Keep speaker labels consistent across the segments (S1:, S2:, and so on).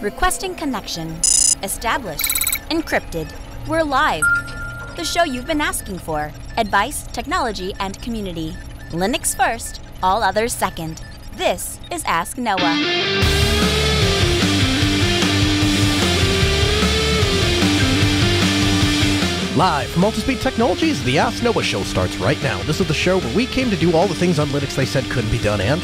S1: Requesting connection. Established. Encrypted. We're live. The show you've been asking for. Advice, technology, and community. Linux first, all others second. This is Ask Noah.
S2: Live from Altispeed Technologies, the Ask Noah show starts right now. This is the show where we came to do all the things on Linux they said couldn't be done, and,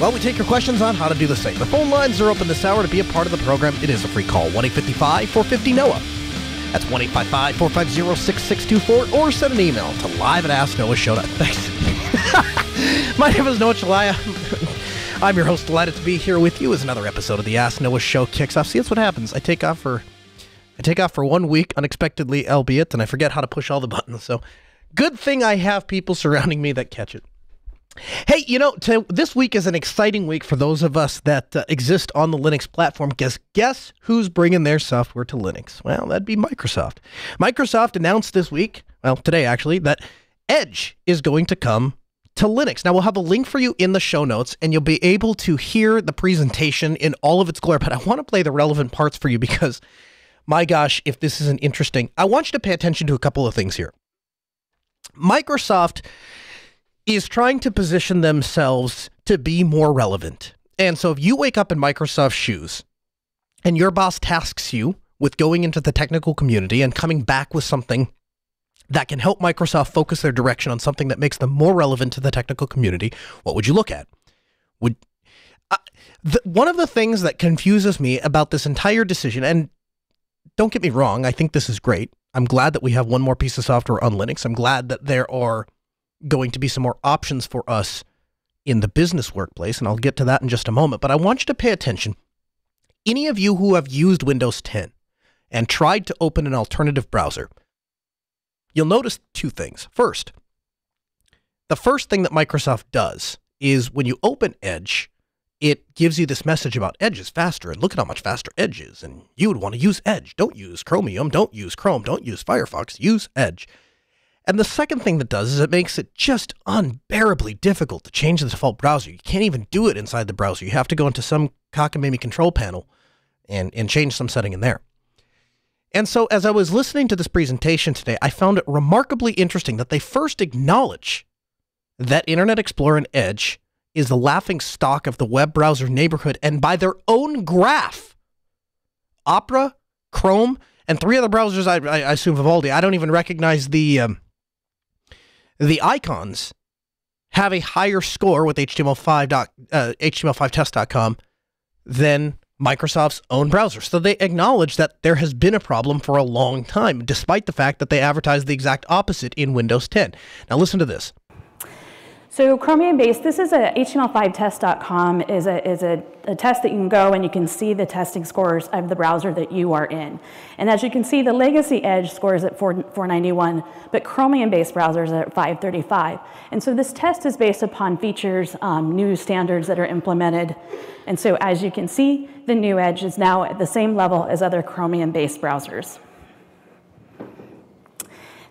S2: well, we take your questions on how to do the same. The phone lines are open this hour to be a part of the program. It is a free call 1 855 450 NOAH. That's 1 855 450 6624, or send an email to live at AskNoahShow. Thanks. My name is Noah Chelliah. I'm your host, delighted to be here with you as another episode of the Ask Noah Show kicks off. See, that's what happens. I take off for I take off for one week unexpectedly, albeit, and I forget how to push all the buttons. So, good thing I have people surrounding me that catch it. Hey, you know, to, this week is an exciting week for those of us that uh, exist on the Linux platform. Guess guess who's bringing their software to Linux? Well, that'd be Microsoft. Microsoft announced this week, well, today actually, that Edge is going to come to Linux. Now, we'll have a link for you in the show notes, and you'll be able to hear the presentation in all of its glory. But I want to play the relevant parts for you because my gosh, if this isn't interesting, I want you to pay attention to a couple of things here. Microsoft is trying to position themselves to be more relevant. And so if you wake up in Microsoft's shoes and your boss tasks you with going into the technical community and coming back with something that can help Microsoft focus their direction on something that makes them more relevant to the technical community, what would you look at? Would uh, the, one of the things that confuses me about this entire decision, and don't get me wrong, I think this is great. I'm glad that we have one more piece of software on Linux. I'm glad that there are going to be some more options for us in the business workplace, and I'll get to that in just a moment. But I want you to pay attention. Any of you who have used Windows 10 and tried to open an alternative browser, you'll notice two things. First, the first thing that Microsoft does is when you open Edge, it gives you this message about Edge is faster and look at how much faster Edge is. And you would want to use Edge. Don't use Chromium. Don't use Chrome. Don't use Firefox. Use Edge. And the second thing that does is it makes it just unbearably difficult to change the default browser. You can't even do it inside the browser. You have to go into some cockamamie control panel and, and change some setting in there. And so as I was listening to this presentation today, I found it remarkably interesting that they first acknowledge that Internet Explorer and Edge is the laughing stock of the web browser neighborhood, and by their own graph, Opera, Chrome, and three other browsers, I, I assume Vivaldi, I don't even recognize the um, the icons, have a higher score with HTML5 doc, uh, HTML5test.com than Microsoft's own browser. So they acknowledge that there has been a problem for a long time, despite the fact that they advertise the exact opposite in Windows 10. Now listen to this.
S3: So Chromium based, this is a HTML5test.com is a, is a, a, test that you can go and you can see the testing scores of the browser that you are in. And as you can see, the legacy Edge scores at 4, 491, but Chromium based browsers are at 535. And so this test is based upon features, um, new standards that are implemented. And so as you can see, the new Edge is now at the same level as other Chromium based browsers.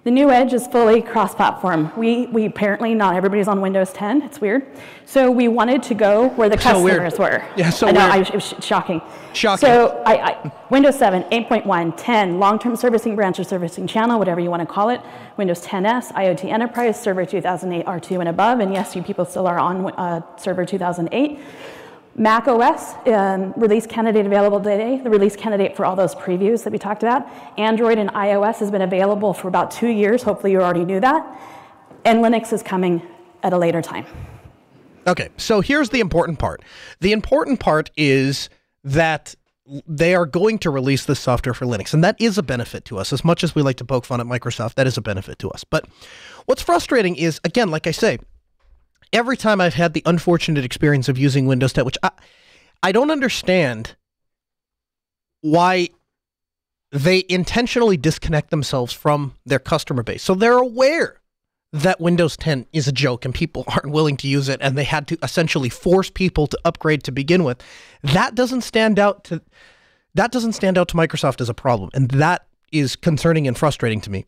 S3: The new Edge is fully cross-platform. We, we apparently, not everybody's on Windows 10. It's weird. So we wanted to go where the
S2: so
S3: customers were.
S2: Yeah, so
S3: I know,
S2: weird.
S3: I, it was shocking.
S2: Shocking.
S3: So I, I, Windows 7, 8.1, 10, long-term servicing branch or servicing channel, whatever you want to call it. Windows 10s, IoT Enterprise, Server 2008 R2 and above. And yes, you people still are on uh, Server 2008. Mac OS, um, release candidate available today, the release candidate for all those previews that we talked about. Android and iOS has been available for about two years. Hopefully, you already knew that. And Linux is coming at a later time.
S2: Okay, so here's the important part. The important part is that they are going to release this software for Linux, and that is a benefit to us. As much as we like to poke fun at Microsoft, that is a benefit to us. But what's frustrating is, again, like I say, every time I've had the unfortunate experience of using Windows 10, which I, I don't understand why they intentionally disconnect themselves from their customer base. So they're aware that Windows 10 is a joke and people aren't willing to use it and they had to essentially force people to upgrade to begin with. That doesn't stand out to that doesn't stand out to Microsoft as a problem and that is concerning and frustrating to me.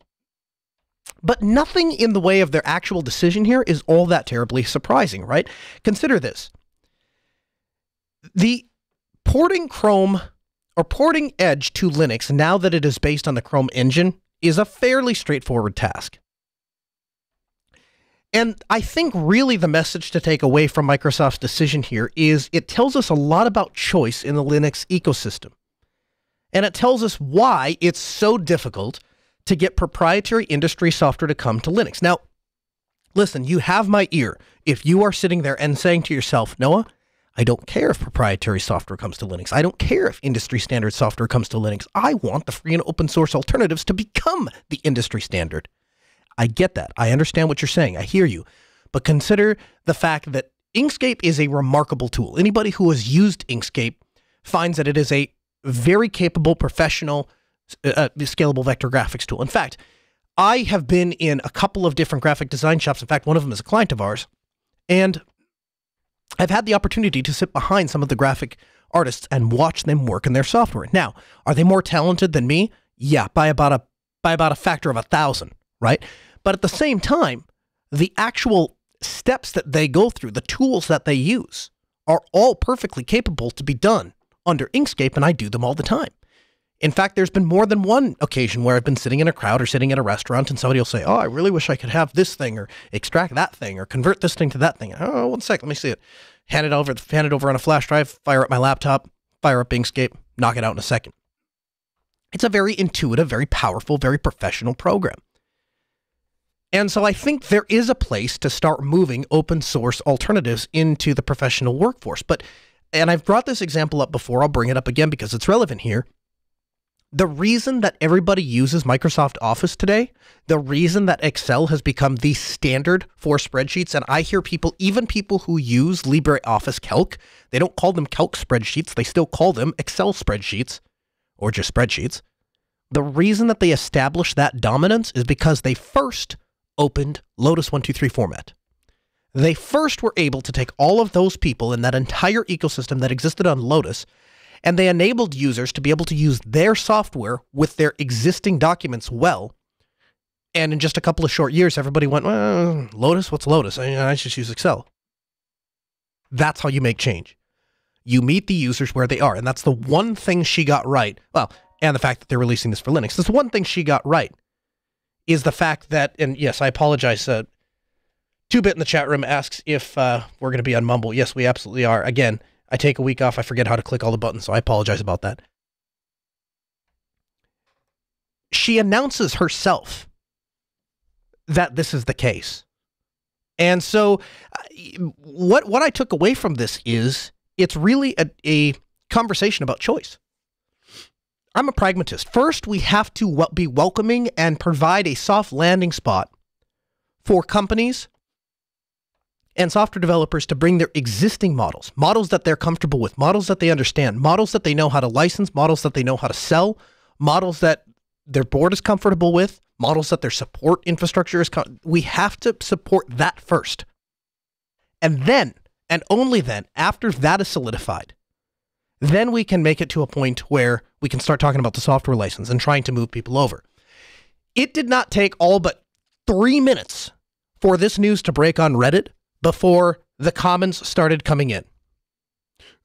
S2: But nothing in the way of their actual decision here is all that terribly surprising, right? Consider this. The porting Chrome or porting Edge to Linux now that it is based on the Chrome engine is a fairly straightforward task. And I think really the message to take away from Microsoft's decision here is it tells us a lot about choice in the Linux ecosystem. And it tells us why it's so difficult to get proprietary industry software to come to Linux. Now, listen, you have my ear. If you are sitting there and saying to yourself, Noah, I don't care if proprietary software comes to Linux. I don't care if industry standard software comes to Linux. I want the free and open source alternatives to become the industry standard. I get that. I understand what you're saying. I hear you. But consider the fact that Inkscape is a remarkable tool. Anybody who has used Inkscape finds that it is a very capable, professional, uh, uh, scalable vector graphics tool. In fact, I have been in a couple of different graphic design shops. In fact, one of them is a client of ours. And I've had the opportunity to sit behind some of the graphic artists and watch them work in their software. Now, are they more talented than me? Yeah, by about a by about a factor of a thousand, right? But at the same time, the actual steps that they go through, the tools that they use, are all perfectly capable to be done under Inkscape, and I do them all the time. In fact, there's been more than one occasion where I've been sitting in a crowd or sitting at a restaurant and somebody will say, Oh, I really wish I could have this thing or extract that thing or convert this thing to that thing. Oh, one sec, let me see it. Hand it over, hand it over on a flash drive, fire up my laptop, fire up Inkscape, knock it out in a second. It's a very intuitive, very powerful, very professional program. And so I think there is a place to start moving open source alternatives into the professional workforce. But, and I've brought this example up before, I'll bring it up again because it's relevant here. The reason that everybody uses Microsoft Office today, the reason that Excel has become the standard for spreadsheets, and I hear people, even people who use LibreOffice Calc, they don't call them Calc spreadsheets, they still call them Excel spreadsheets or just spreadsheets. The reason that they established that dominance is because they first opened Lotus 123 format. They first were able to take all of those people in that entire ecosystem that existed on Lotus, and they enabled users to be able to use their software with their existing documents well. And in just a couple of short years, everybody went, well, Lotus? What's Lotus? I, I just use Excel. That's how you make change. You meet the users where they are. And that's the one thing she got right. Well, and the fact that they're releasing this for Linux. That's one thing she got right is the fact that, and yes, I apologize. Uh, Two Bit in the chat room asks if uh, we're going to be on Mumble. Yes, we absolutely are. Again, I take a week off. I forget how to click all the buttons, so I apologize about that. She announces herself that this is the case. And so uh, what what I took away from this is it's really a, a conversation about choice. I'm a pragmatist. First, we have to be welcoming and provide a soft landing spot for companies and software developers to bring their existing models, models that they're comfortable with, models that they understand, models that they know how to license, models that they know how to sell, models that their board is comfortable with, models that their support infrastructure is. Com- we have to support that first. And then, and only then, after that is solidified, then we can make it to a point where we can start talking about the software license and trying to move people over. It did not take all but three minutes for this news to break on Reddit before the comments started coming in.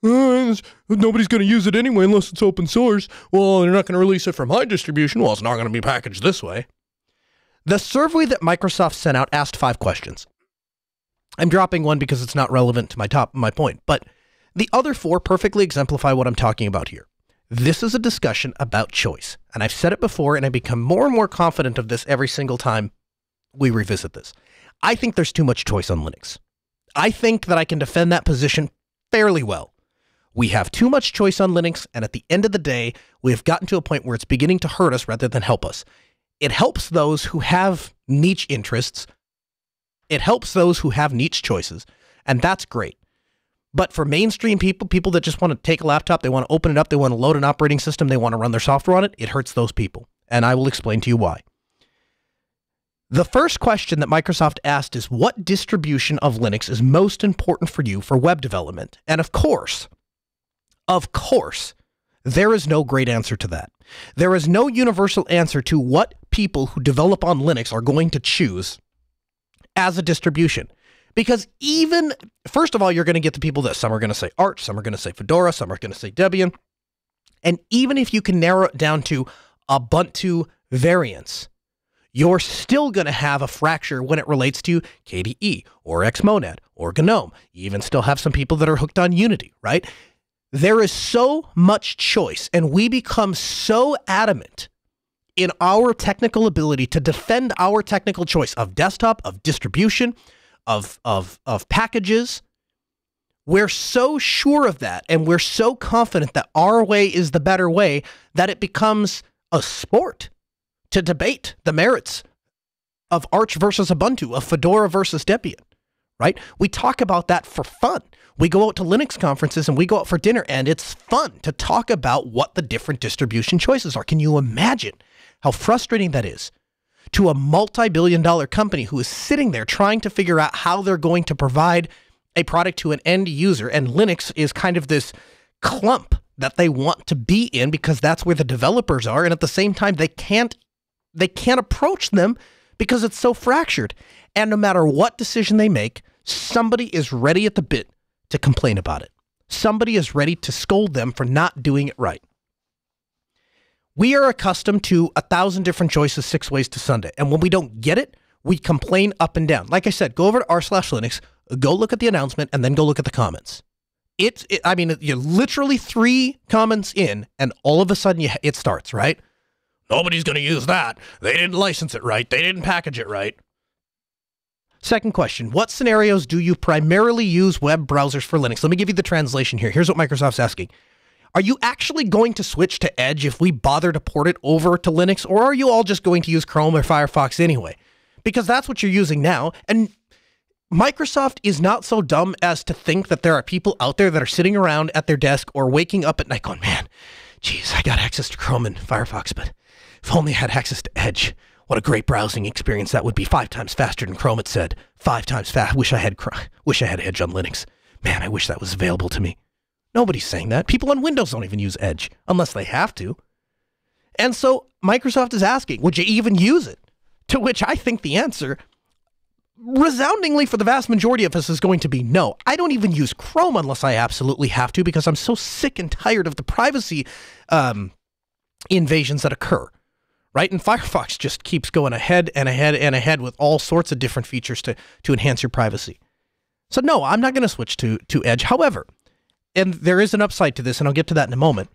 S2: Uh, nobody's going to use it anyway unless it's open source. Well, they're not going to release it from my distribution. Well, it's not going to be packaged this way. The survey that Microsoft sent out asked five questions. I'm dropping one because it's not relevant to my top my point, but the other four perfectly exemplify what I'm talking about here. This is a discussion about choice. And I've said it before, and I become more and more confident of this every single time we revisit this. I think there's too much choice on Linux. I think that I can defend that position fairly well. We have too much choice on Linux, and at the end of the day, we have gotten to a point where it's beginning to hurt us rather than help us. It helps those who have niche interests, it helps those who have niche choices, and that's great. But for mainstream people, people that just want to take a laptop, they want to open it up, they want to load an operating system, they want to run their software on it, it hurts those people. And I will explain to you why. The first question that Microsoft asked is what distribution of Linux is most important for you for web development? And of course, of course, there is no great answer to that. There is no universal answer to what people who develop on Linux are going to choose as a distribution. Because even, first of all, you're going to get the people that some are going to say Arch, some are going to say Fedora, some are going to say Debian. And even if you can narrow it down to Ubuntu variants, you're still going to have a fracture when it relates to KDE or Xmonad or GNOME. You even still have some people that are hooked on Unity, right? There is so much choice, and we become so adamant in our technical ability to defend our technical choice of desktop, of distribution, of, of, of packages. We're so sure of that, and we're so confident that our way is the better way that it becomes a sport to debate the merits of Arch versus Ubuntu, of Fedora versus Debian, right? We talk about that for fun. We go out to Linux conferences and we go out for dinner, and it's fun to talk about what the different distribution choices are. Can you imagine how frustrating that is to a multi billion dollar company who is sitting there trying to figure out how they're going to provide a product to an end user? And Linux is kind of this clump that they want to be in because that's where the developers are. And at the same time, they can't they can't approach them because it's so fractured. And no matter what decision they make, somebody is ready at the bit to complain about it. Somebody is ready to scold them for not doing it right. We are accustomed to a thousand different choices, six ways to Sunday. And when we don't get it, we complain up and down. Like I said, go over to r slash Linux, go look at the announcement, and then go look at the comments. It's, it, I mean, you're literally three comments in, and all of a sudden you, it starts, right? Nobody's going to use that. They didn't license it right. They didn't package it right. Second question What scenarios do you primarily use web browsers for Linux? Let me give you the translation here. Here's what Microsoft's asking Are you actually going to switch to Edge if we bother to port it over to Linux, or are you all just going to use Chrome or Firefox anyway? Because that's what you're using now. And Microsoft is not so dumb as to think that there are people out there that are sitting around at their desk or waking up at night going, man, geez, I got access to Chrome and Firefox, but if only I had access to Edge. What a great browsing experience that would be. Five times faster than Chrome, it said. Five times fast. Wish I had wish I had Edge on Linux. Man, I wish that was available to me. Nobody's saying that. People on Windows don't even use Edge unless they have to. And so Microsoft is asking, would you even use it? To which I think the answer, resoundingly for the vast majority of us, is going to be no. I don't even use Chrome unless I absolutely have to because I'm so sick and tired of the privacy um, invasions that occur right? And Firefox just keeps going ahead and ahead and ahead with all sorts of different features to to enhance your privacy. So no, I'm not going to switch to to Edge. However, and there is an upside to this, and I'll get to that in a moment.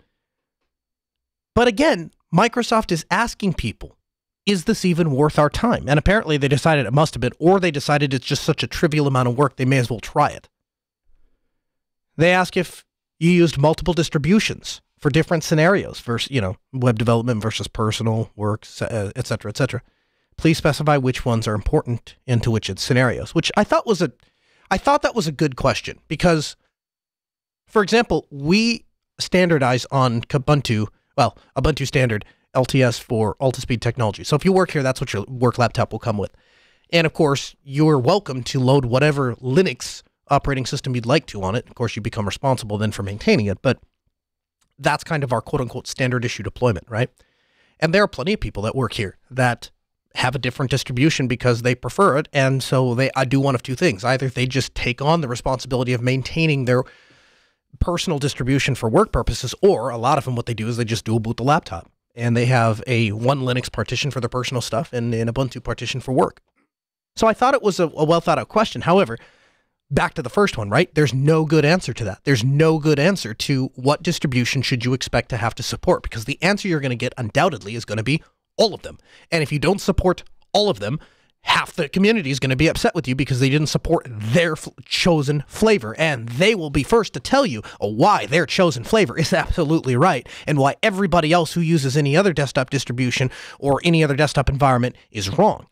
S2: But again, Microsoft is asking people, is this even worth our time? And apparently they decided it must have been, or they decided it's just such a trivial amount of work, they may as well try it. They ask if you used multiple distributions for different scenarios versus, you know, web development versus personal work, uh, et cetera, et cetera. Please specify which ones are important into which it's scenarios, which I thought was a, I thought that was a good question because, for example, we standardize on Ubuntu, well, Ubuntu standard LTS for Altispeed technology. So if you work here, that's what your work laptop will come with. And of course, you're welcome to load whatever Linux operating system you'd like to on it. Of course, you become responsible then for maintaining it, but that's kind of our quote unquote standard issue deployment, right? And there are plenty of people that work here that have a different distribution because they prefer it. And so they I do one of two things. Either they just take on the responsibility of maintaining their personal distribution for work purposes, or a lot of them what they do is they just dual boot the laptop. And they have a one Linux partition for their personal stuff and an Ubuntu partition for work. So I thought it was a, a well thought out question. However, back to the first one, right? There's no good answer to that. There's no good answer to what distribution should you expect to have to support because the answer you're going to get undoubtedly is going to be all of them. And if you don't support all of them, half the community is going to be upset with you because they didn't support their chosen flavor. And they will be first to tell you uh, why their chosen flavor is absolutely right and why everybody else who uses any other desktop distribution or any other desktop environment is wrong.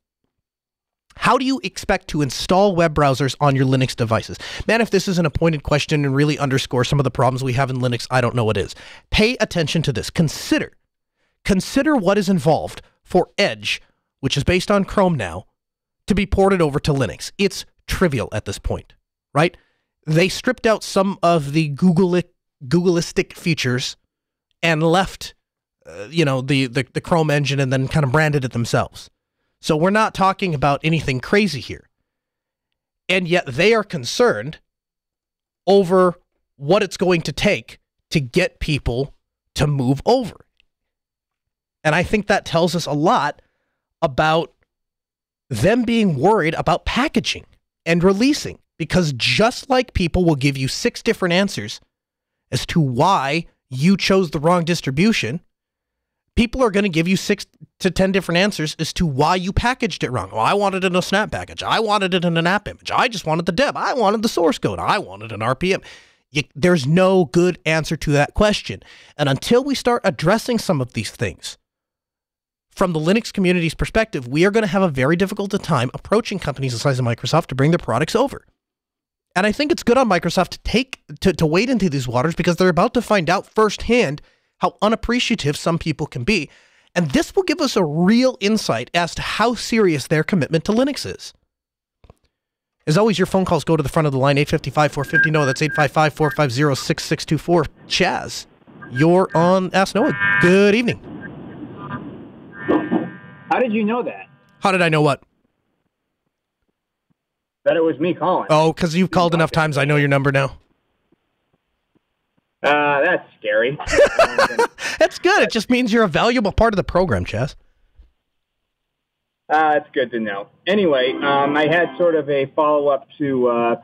S2: How do you expect to install web browsers on your Linux devices? Man, if this is an appointed question and really underscores some of the problems we have in Linux, I don't know what is. Pay attention to this. Consider consider what is involved for Edge, which is based on Chrome now, to be ported over to Linux. It's trivial at this point, right? They stripped out some of the Google Googleistic features and left, uh, you know, the, the the Chrome engine and then kind of branded it themselves. So we're not talking about anything crazy here. And yet they are concerned over what it's going to take to get people to move over. And I think that tells us a lot about them being worried about packaging and releasing because just like people will give you six different answers as to why you chose the wrong distribution, people are going to give you six to 10 different answers as to why you packaged it wrong. I wanted it in a snap package. I wanted it in an app image. I just wanted the deb. I wanted the source code. I wanted an RPM. You, there's no good answer to that question. And until we start addressing some of these things, from the Linux community's perspective, we are going to have a very difficult time approaching companies the size of Microsoft to bring their products over. And I think it's good on Microsoft to take to, to wade into these waters because they're about to find out firsthand how unappreciative some people can be. And this will give us a real insight as to how serious their commitment to Linux is. As always, your phone calls go to the front of the line, 855 450 No, that's 855 450 6624. Chaz, you're on Ask Noah. Good evening.
S4: How did you know that?
S2: How did I know what?
S4: That it was me calling.
S2: Oh, because you've called enough times. I know your number now.
S4: Uh, that's scary.
S2: That's good. It just means you're a valuable part of the program, Chaz.
S4: Uh, it's good to know. Anyway, um, I had sort of a follow up to uh,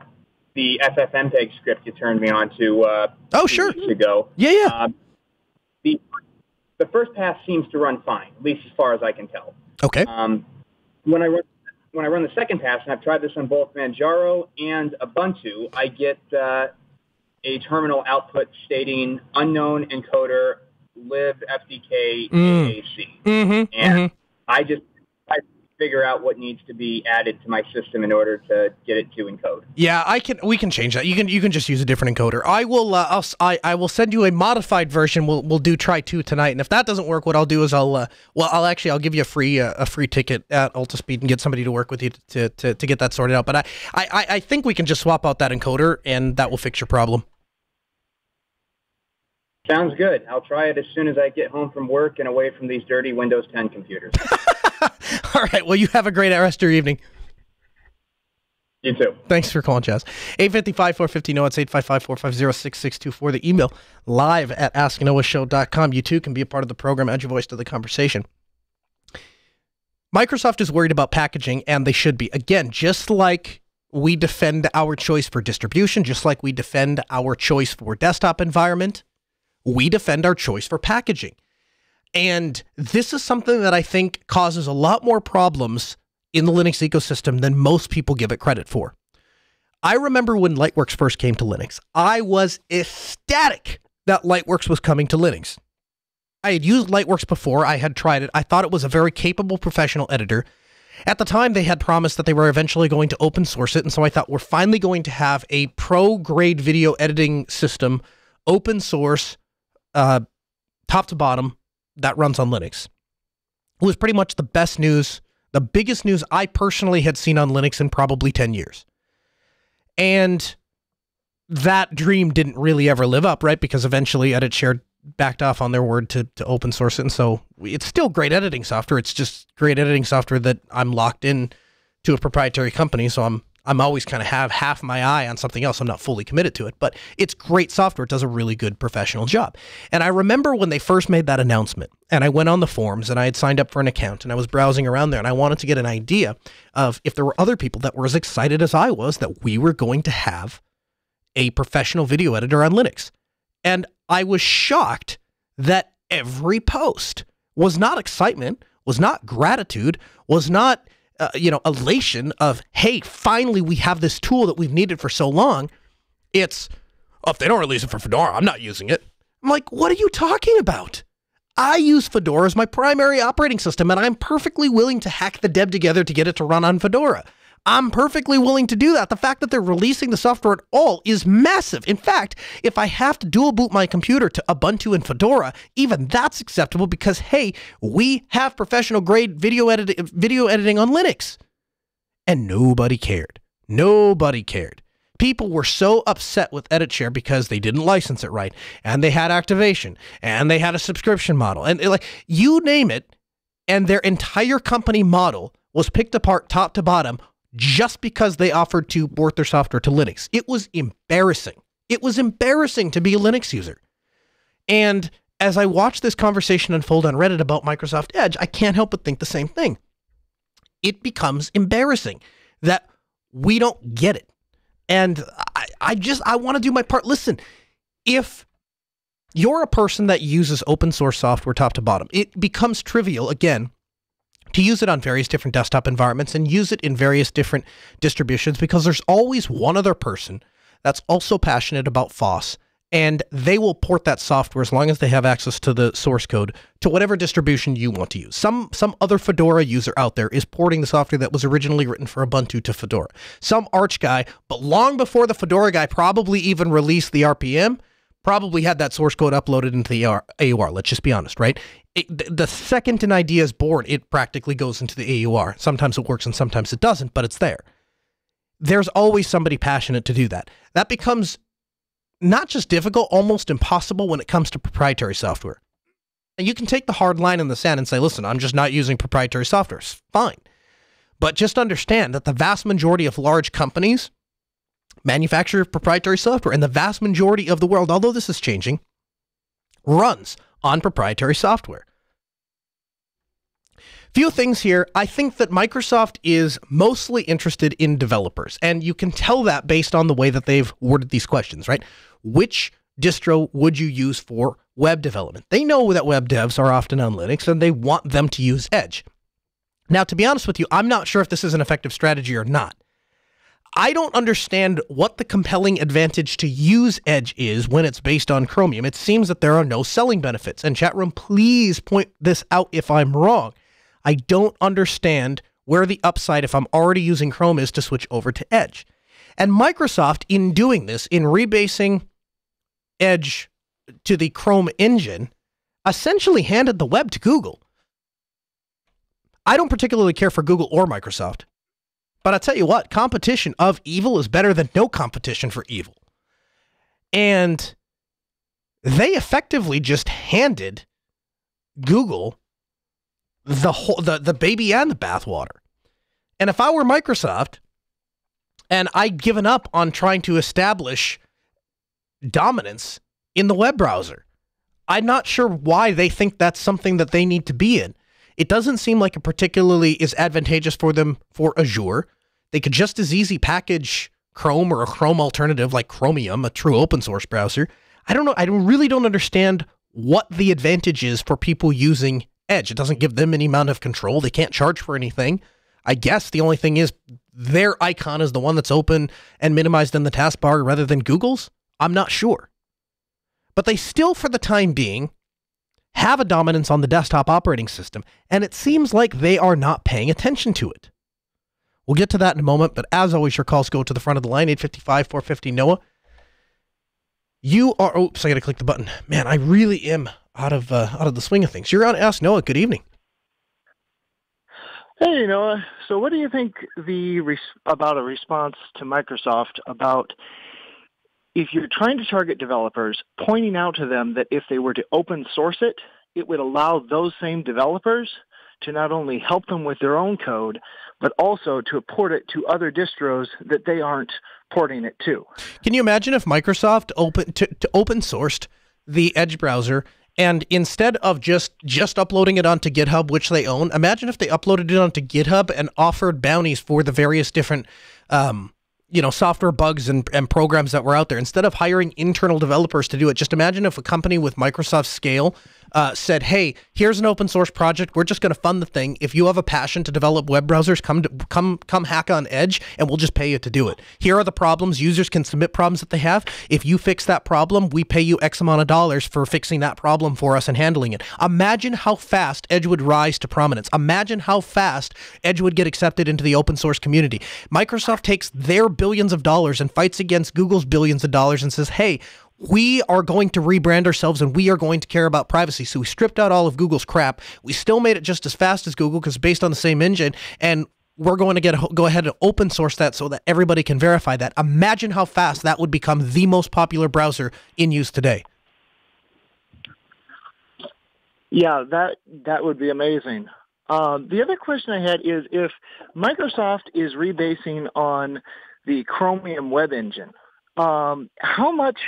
S4: the FFmpeg script you turned me on to uh,
S2: Oh,
S4: two
S2: sure.
S4: weeks ago.
S2: Yeah, yeah.
S4: Uh, the the first pass seems to run fine, at least as far as I can tell.
S2: Okay.
S4: Um, when I run when I run the second pass, and I've tried this on both Manjaro and Ubuntu, I get uh, a terminal output stating unknown encoder lib fdk
S2: Mm.
S4: AAC,
S2: Mm-hmm.
S4: and I just figure out what needs to be added to my system in order to get it to encode.
S2: Yeah, I can. We can change that. You can. You can just use a different encoder. I will. Uh, I'll. I, I will send you a modified version. We'll. We'll do try two tonight. And if that doesn't work, what I'll do is I'll. Uh, well, I'll actually. I'll give you a free. Uh, a free ticket at Altispeed and get somebody to work with you to, to to get that sorted out. But I. I. I- I think we can just swap out that encoder and that will fix your problem.
S4: Sounds good. I'll try it as soon as I get home from work and away from these dirty Windows 10 computers.
S2: All right. Well, you have a great rest of your evening.
S4: you too.
S2: Thanks for calling, Chaz. 855 450 No, it's 855 450 6624. The email live at asknoahshow.com. You too can be a part of the program, add your voice to the conversation. Microsoft is worried about packaging, and they should be. Again, just like we defend our choice for distribution, just like we defend our choice for desktop environment, we defend our choice for packaging. And this is something that I think causes a lot more problems in the Linux ecosystem than most people give it credit for. I remember when Lightworks first came to Linux, I was ecstatic that Lightworks was coming to Linux. I had used Lightworks before, I had tried it. I thought it was a very capable professional editor. At the time, they had promised that they were eventually going to open source it, and so I thought we're finally going to have a pro grade video editing system, open source, uh, top to bottom, that runs on Linux. It was pretty much the best news, the biggest news I personally had seen on Linux in probably 10 years. And that dream didn't really ever live up, right? Because eventually EditShare backed off on their word to, to open source it. And so it's still great editing software. It's just great editing software that I'm locked in to a proprietary company. So I'm I'm always kind of have half my eye on something else. I'm not fully committed to it, but it's great software. It does a really good professional job. And I remember when they first made that announcement, and I went on the forums and I had signed up for an account and I was browsing around there and I wanted to get an idea of if there were other people that were as excited as I was that we were going to have a professional video editor on Linux. And I was shocked that every post was not excitement, was not gratitude, was not uh, you know elation of hey, finally we have this tool that we've needed for so long. It's oh, if they don't release it for Fedora, I'm not using it. I'm like, what are you talking about? I use Fedora as my primary operating system, and I'm perfectly willing to hack the deb together to get it to run on Fedora. I'm perfectly willing to do that. The fact that they're releasing the software at all is massive. In fact, if I have to dual boot my computer to Ubuntu and Fedora, even that's acceptable because hey, we have professional grade video editing video editing on Linux. And nobody cared. Nobody cared. People were so upset with EditShare because they didn't license it right, and they had activation, and they had a subscription model, and like you name it, and their entire company model was picked apart top to bottom just because they offered to port their software to Linux. It was embarrassing. It was embarrassing to be a Linux user. And as I watch this conversation unfold on Reddit about Microsoft Edge, I can't help but think the same thing. It becomes embarrassing that we don't get it. And I, I just, I want to do my part. Listen, if you're a person that uses open source software top to bottom, it becomes trivial, again, to use it on various different desktop environments and use it in various different distributions because there's always one other person that's also passionate about FOSS and they will port that software as long as they have access to the source code to whatever distribution you want to use. Some some other Fedora user out there is porting the software that was originally written for Ubuntu to Fedora. Some Arch guy, but long before the Fedora guy probably even released the RPM, probably had that source code uploaded into the AUR. Let's just be honest, right? It, the second an idea is born, it practically goes into the AUR. Sometimes it works and sometimes it doesn't, but it's there. There's always somebody passionate to do that. That becomes not just difficult, almost impossible when it comes to proprietary software. And you can take the hard line in the sand and say, listen, I'm just not using proprietary software. Fine. But just understand that the vast majority of large companies manufacture proprietary software, and the vast majority of the world, although this is changing, runs on proprietary software. Few things here. I think that Microsoft is mostly interested in developers, and you can tell that based on the way that they've worded these questions, right? Which distro would you use for web development? They know that web devs are often on Linux and they want them to use Edge. Now, to be honest with you, I'm not sure if this is an effective strategy or not. I don't understand what the compelling advantage to use Edge is when it's based on Chromium. It seems that there are no selling benefits. And chat room, please point this out if I'm wrong. I don't understand where the upside if I'm already using Chrome is to switch over to Edge. And Microsoft, in doing this, in rebasing Edge to the Chrome engine, essentially handed the web to Google. I don't particularly care for Google or Microsoft. But I tell you what, competition of evil is better than no competition for evil. And they effectively just handed Google the whole the, the baby and the bathwater. And if I were Microsoft and I'd given up on trying to establish dominance in the web browser, I'm not sure why they think that's something that they need to be in. It doesn't seem like it particularly is advantageous for them for Azure. They could just as easy package Chrome or a Chrome alternative like Chromium, a true open source browser. I don't know. I really don't understand what the advantage is for people using Edge. It doesn't give them any amount of control. They can't charge for anything. I guess the only thing is their icon is the one that's open and minimized in the taskbar rather than Google's. I'm not sure. But they still, for the time being, have a dominance on the desktop operating system, and it seems like they are not paying attention to it. We'll get to that in a moment, but as always, your calls go to the front of the line, 855 450 NOAH. You are, oops, I got to click the button. Man, I really am out of uh, out of the swing of things. You're on Ask Noah. Good evening.
S5: Hey Noah. So, what do you think the res- about a response to Microsoft about if you're trying to target developers, pointing out to them that if they were to open source it, it would allow those same developers to not only help them with their own code, but also to port it to other distros that they aren't porting it to.
S2: Can you imagine if Microsoft open to, to open sourced the Edge browser and instead of just just uploading it onto GitHub, which they own, imagine if they uploaded it onto GitHub and offered bounties for the various different um, you know software bugs and, and programs that were out there. Instead of hiring internal developers to do it just imagine if a company with microsoft scale uh, said hey here's an open source project. We're just going to fund the thing. If you have a passion to develop web browsers come to, come come hack on edge and we'll just pay you to do it. Here are the problems. Users can submit problems that they have. If you fix that problem we pay you x amount of dollars for fixing that problem for us and handling it. Imagine how fast edge would rise to prominence. Imagine how fast edge would get accepted into the open source community. Microsoft takes their billions of dollars and fights against Google's billions of dollars and says, hey, we are going to rebrand ourselves and we are going to care about privacy. So we stripped out all of Google's crap. We still made it just as fast as Google because based on the same engine. And we're going to get go ahead and open source that so that everybody can verify that. Imagine how fast that would become the most popular browser in use today.
S5: Yeah, that that would be amazing. Um, the other question I had is if Microsoft is rebasing on the Chromium web engine. Um, how much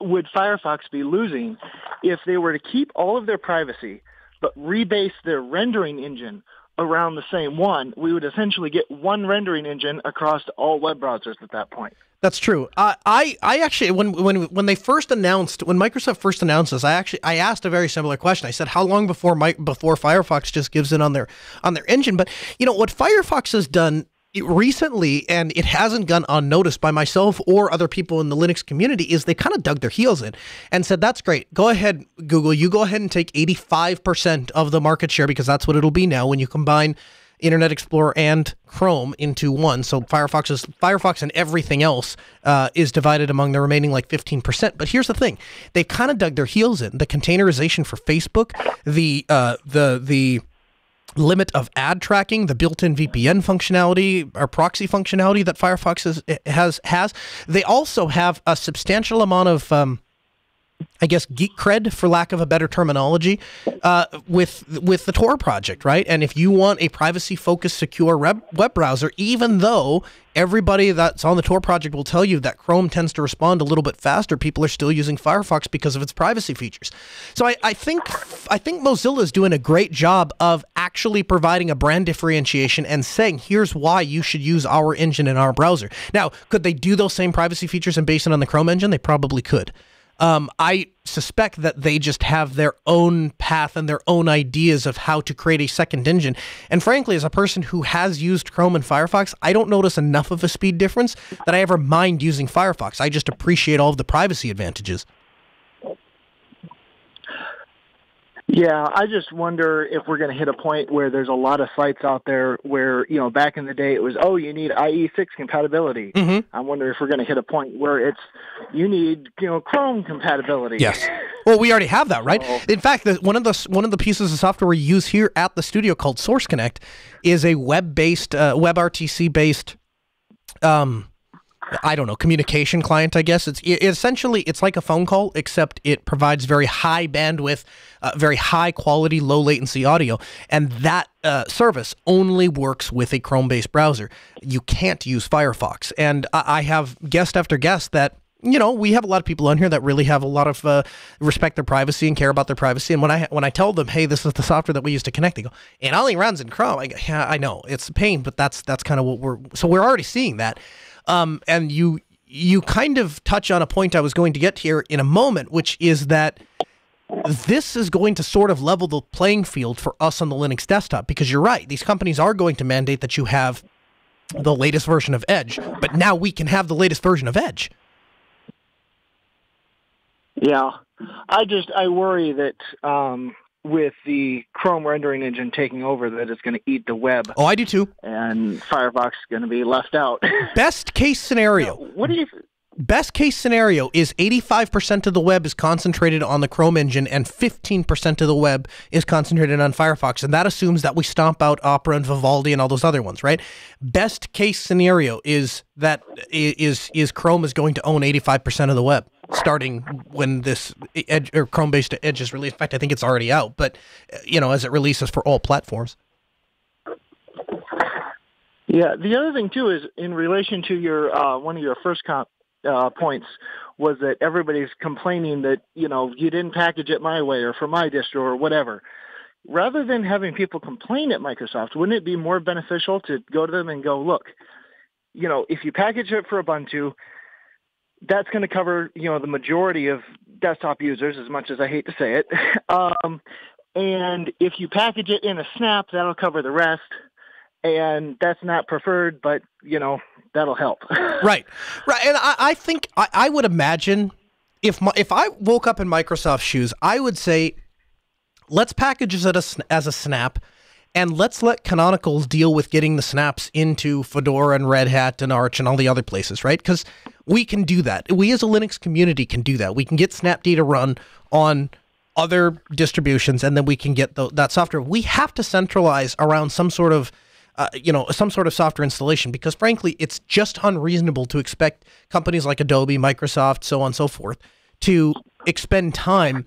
S5: would Firefox be losing if they were to keep all of their privacy but rebase their rendering engine around the same one, we would essentially get one rendering engine across all web browsers at that point.
S2: That's true. Uh, I I actually when when when they first announced when Microsoft first announced this, I actually I asked a very similar question. I said, "How long before my, before Firefox just gives in on their on their engine?" But you know what Firefox has done recently, and it hasn't gone unnoticed by myself or other people in the Linux community, is they kind of dug their heels in and said, "That's great. Go ahead, Google. You go ahead and take eighty five percent of the market share because that's what it'll be now when you combine." Internet Explorer and Chrome into one. So Firefox is Firefox and everything else uh, is divided among the remaining like 15%. But here's the thing: they kind of dug their heels in the containerization for Facebook, the uh, the the limit of ad tracking, the built-in VPN functionality or proxy functionality that Firefox has has. has. They also have a substantial amount of um, I guess geek cred, for lack of a better terminology, uh, with with the Tor project, right? And if you want a privacy focused, secure web, web browser, even though everybody that's on the Tor project will tell you that Chrome tends to respond a little bit faster, people are still using Firefox because of its privacy features. So I, I think I think Mozilla is doing a great job of actually providing a brand differentiation and saying, here's why you should use our engine in our browser. Now, could they do those same privacy features and base it on the Chrome engine? They probably could. Um, I suspect that they just have their own path and their own ideas of how to create a second engine. And frankly, as a person who has used Chrome and Firefox, I don't notice enough of a speed difference that I ever mind using Firefox. I just appreciate all of the privacy advantages.
S5: Yeah, I just wonder if we're going to hit a point where there's a lot of sites out there where, you know, back in the day it was, oh, you need IE6 compatibility. Mm-hmm. I wonder if we're going to hit a point where it's, you need, you know, Chrome compatibility.
S2: Yes. Well, we already have that, right? So, in fact, the, one of the one of the pieces of software we use here at the studio called Source Connect is a web-based, uh, WebRTC-based um, I don't know, communication client, I guess. It's it, essentially it's like a phone call, except it provides very high bandwidth, uh, very high quality, low latency audio, and that uh, service only works with a Chrome-based browser. You can't use Firefox, and I, I have guest after guest that you know, we have a lot of people on here that really have a lot of uh, respect their privacy and care about their privacy. And when I when I tell them, hey, this is the software that we use to connect, they go, it only runs in Chrome. I go, yeah, I know it's a pain, but that's that's kind of what we're. So we're already seeing that. Um, and you you kind of touch on a point I was going to get here in a moment, which is that this is going to sort of level the playing field for us on the Linux desktop because you're right. These companies are going to mandate that you have the latest version of Edge, but now we can have the latest version of Edge.
S5: Yeah, I just I worry that um, with the Chrome rendering engine taking over that it's going to eat the web.
S2: Oh, I do too.
S5: And Firefox is going to be left out.
S2: Best case scenario.
S5: What do you?
S2: Best case scenario is 85% of the web is concentrated on the Chrome engine and 15% of the web is concentrated on Firefox. And that assumes that we stomp out Opera and Vivaldi and all those other ones, right? Best case scenario is that is is Chrome is going to own 85% of the web starting when this Edge or Chrome based Edge is released. In fact, I think it's already out, but you know, as it releases for all platforms.
S5: Yeah, the other thing too is in relation to your uh, one of your first comp, uh, points was that everybody's complaining that you know you didn't package it my way or for my distro or whatever. Rather than having people complain at Microsoft, wouldn't it be more beneficial to go to them and go, look, you know, if you package it for Ubuntu, that's going to cover you know the majority of desktop users as much as I hate to say it. um, and if you package it in a snap, that'll cover the rest. And that's not preferred, but you know that'll help.
S2: right, right. And I, I think I, I, would imagine if my, if I woke up in Microsoft shoes, I would say, let's package it as a, as a snap and let's let Canonicals deal with getting the snaps into Fedora and Red Hat and Arch and all the other places, right? Because we can do that. We as a Linux community can do that. We can get Snapd to run on other distributions, and then we can get the, that software. We have to centralize around some sort of uh, you know, some sort of software installation because frankly, it's just unreasonable to expect companies like Adobe, Microsoft, so on and so forth to expend time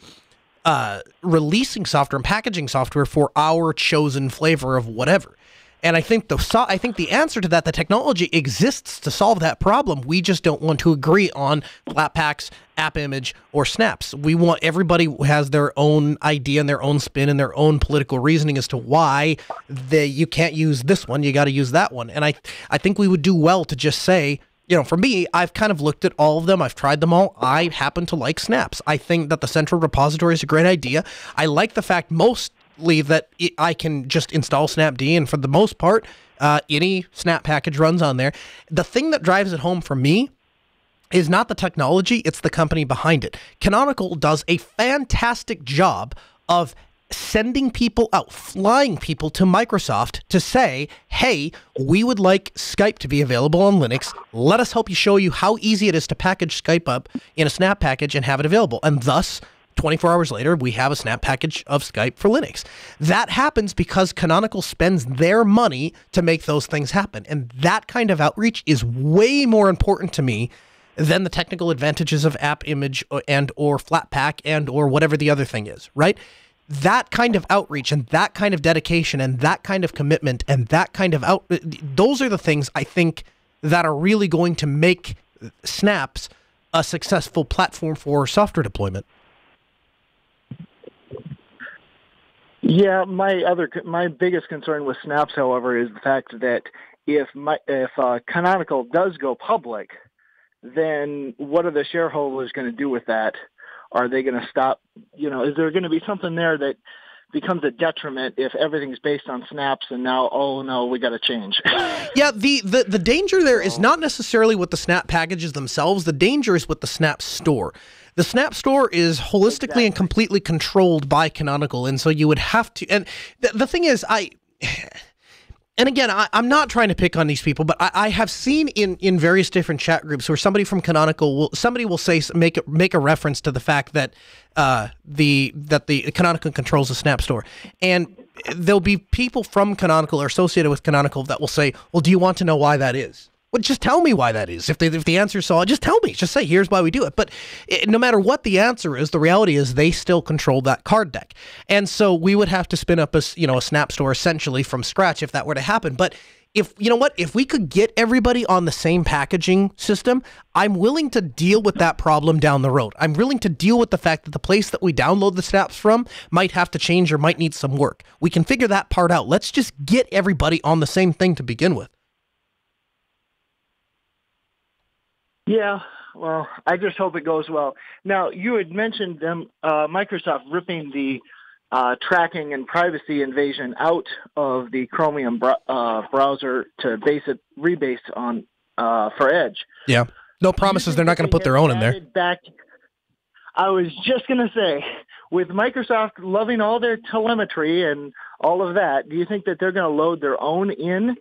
S2: uh, releasing software and packaging software for our chosen flavor of whatever. And I think the so- I think the answer to that, the technology exists to solve that problem. We just don't want to agree on Flatpaks, app image, or snaps. We want everybody has their own idea and their own spin and their own political reasoning as to why they you can't use this one, you got to use that one. And I I think we would do well to just say you know, for me, I've kind of looked at all of them. I've tried them all. I happen to like snaps. I think that the central repository is a great idea. I like the fact that I can just install Snapd, and for the most part, uh, any Snap package runs on there. The thing that drives it home for me is not the technology, it's the company behind it. Canonical does a fantastic job of sending people out, flying people to Microsoft to say, hey, we would like Skype to be available on Linux. Let us help you show you how easy it is to package Skype up in a snap package and have it available. And thus, 24 hours later, we have a snap package of Skype for Linux. That happens because Canonical spends their money to make those things happen. And that kind of outreach is way more important to me than the technical advantages of app image uh, and or flatpak and or whatever the other thing is, right? that kind of outreach and that kind of dedication and that kind of commitment and that kind of out uh, those are the things I think that are really going to make Snaps a successful platform for software deployment.
S5: Yeah, my other my biggest concern with Snaps, however, is the fact that if my, if uh, Canonical does go public, then what are the shareholders going to do with that? Are they going to stop? You know, is there going to be something there that becomes a detriment if everything's based on snaps and now oh no we got to change.
S2: Yeah the, the the danger there is not necessarily with the snap packages themselves. The danger is with the snap store. The snap store is holistically exactly. and completely controlled by canonical and so you would have to and th- the thing is i and again, I, am not trying to pick on these people, but I, I, have seen in, in various different chat groups where somebody from Canonical will somebody will say make make a reference to the fact that uh, the that the Canonical controls the Snap Store, and there'll be people from Canonical or associated with Canonical that will say, "Well, do you want to know why that is?" Well, just tell me why that is. If, they, if the answer is solid, just tell me. Just say, here's why we do it. But it, no matter what the answer is, the reality is they still control that card deck. And so we would have to spin up a, you know, a Snap store essentially from scratch if that were to happen. But if you know what, if we could get everybody on the same packaging system, I'm willing to deal with that problem down the road. I'm willing to deal with the fact that the place that we download the snaps from might have to change or might need some work. We can figure that part out. Let's just get everybody on the same thing to begin with.
S5: Yeah, well, I just hope it goes well. Now, you had mentioned them, uh, Microsoft ripping the uh, tracking and privacy invasion out of the Chromium br- uh, browser to base it rebase on uh, for Edge.
S2: Yeah, no promises they're not going to put their own in there.
S5: Back, I was just going to say, with Microsoft loving all their telemetry and all of that, do you think that they're going to load their own in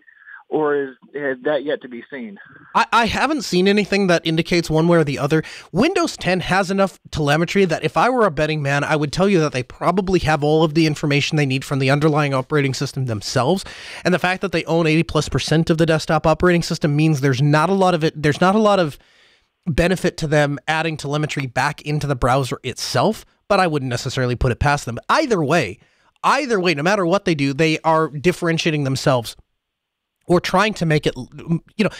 S5: or is, that yet to be seen?
S2: I, I haven't seen anything that indicates one way or the other. Windows 10 has enough telemetry that if I were a betting man, I would tell you that they probably have all of the information they need from the underlying operating system themselves. And the fact that they own 80 plus percent of the desktop operating system means there's not a lot of it, there's not a lot of benefit to them adding telemetry back into the browser itself, but I wouldn't necessarily put it past them. Either way, either way, no matter what they do, they are differentiating themselves or trying to make it, you know,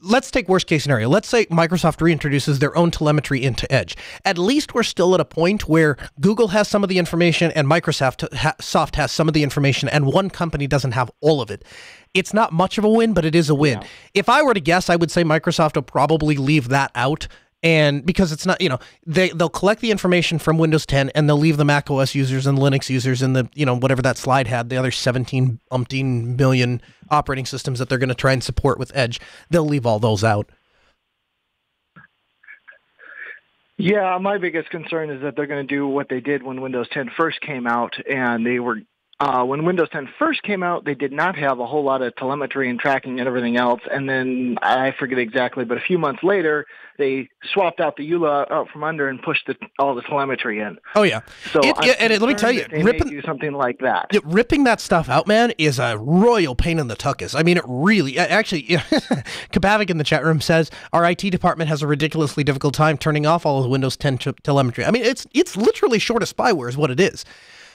S2: let's take worst case scenario. Let's say Microsoft reintroduces their own telemetry into Edge. At least we're still at a point where Google has some of the information and Microsoft ha- Soft has some of the information, and one company doesn't have all of it. It's not much of a win, but it is a win. Yeah. If I were to guess, I would say Microsoft will probably leave that out and because it's not you know they they'll collect the information from Windows 10 and they'll leave the Mac OS users and Linux users and the you know whatever that slide had the other 17 umpteen million operating systems that they're going to try and support with Edge they'll leave all those out.
S5: Yeah, my biggest concern is that they're going to do what they did when Windows 10 first came out and they were uh, when Windows 10 first came out, they did not have a whole lot of telemetry and tracking and everything else. And then I forget exactly, but a few months later, they swapped out the EULA out from under and pushed the, all the telemetry in.
S2: Oh yeah.
S5: So
S2: it, and it, let me tell you,
S5: ripping do something like that.
S2: It, ripping that stuff out, man, is a royal pain in the tuckus. I mean, it really. Actually, Kabavik in the chat room says our IT department has a ridiculously difficult time turning off all of the Windows 10 telemetry. I mean, it's it's literally short of spyware, is what it is.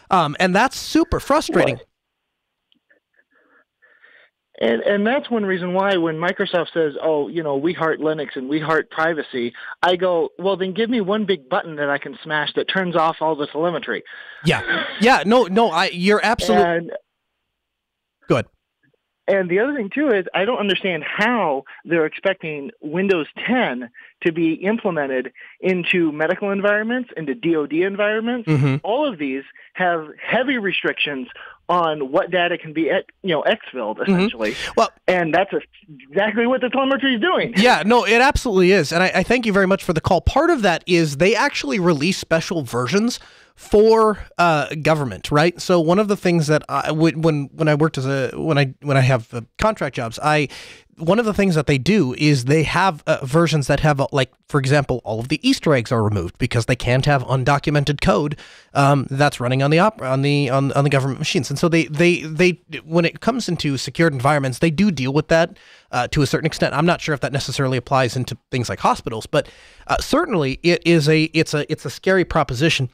S2: Um, and that's super frustrating.
S5: And and that's one reason why when Microsoft says, "Oh, you know, we heart Linux and we heart privacy," I go, "Well, then give me one big button that I can smash that turns off all the telemetry."
S2: Yeah, yeah, no, no, I you're absolutely good.
S5: And the other thing too is I don't understand how they're expecting Windows 10 to be implemented into medical environments, into DoD environments.
S2: Mm-hmm.
S5: All of these have heavy restrictions on what data can be, you know, exfilled
S2: Mm-hmm.
S5: essentially.
S2: Well,
S5: and that's exactly what the telemetry is doing.
S2: Yeah, no, it absolutely is, and I, I thank you very much for the call. Part of that is they actually release special versions for uh, government, right? So one of the things that I when when I worked as a when I when I have uh, contract jobs, I one of the things that they do is they have uh, versions that have uh, like for example all of the easter eggs are removed because they can't have undocumented code um, that's running on the op- on the on, on the government machines and so they they they when it comes into secured environments they do deal with that uh, to a certain extent i'm not sure if that necessarily applies into things like hospitals but uh, certainly it is a it's a it's a scary proposition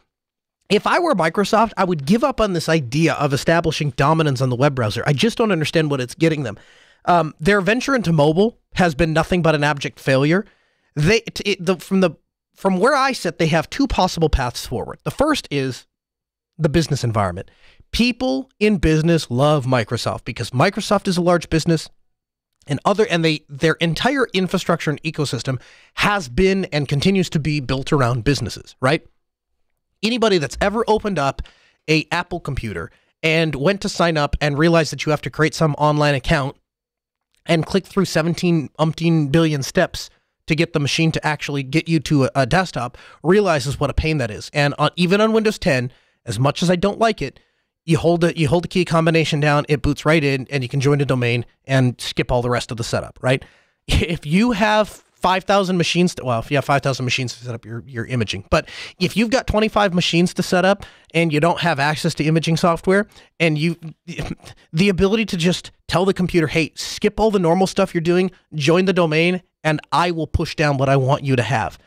S2: if I were Microsoft, I would give up on this idea of establishing dominance on the web browser. I just don't understand what it's getting them. Um, their venture into mobile has been nothing but an abject failure. They it, the, from the from where I sit, they have two possible paths forward. The first is the business environment. People in business love Microsoft because Microsoft is a large business and other and they their entire infrastructure and ecosystem has been and continues to be built around businesses, right? Anybody that's ever opened up a Apple computer and went to sign up and realized that you have to create some online account and click through 17 umpteen billion steps to get the machine to actually get you to a, a desktop realizes what a pain that is. And on, even on Windows 10, as much as I don't like it, you hold it, you hold the key combination down, it boots right in, and you can join a domain and skip all the rest of the setup. Right? If you have 5,000 machines, to, well, if you have 5,000 machines to set up your, your imaging, but if you've got 25 machines to set up and you don't have access to imaging software and you, the ability to just tell the computer, hey, skip all the normal stuff you're doing, join the domain, and I will push down what I want you to have.